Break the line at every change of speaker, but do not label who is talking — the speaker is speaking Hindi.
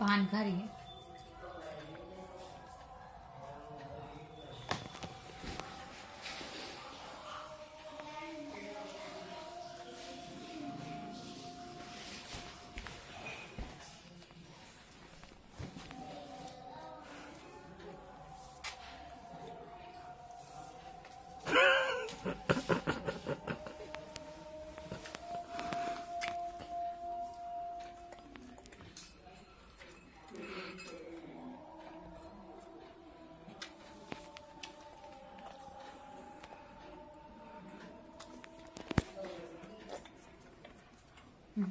पान घर ही Ha ha ha. Mm.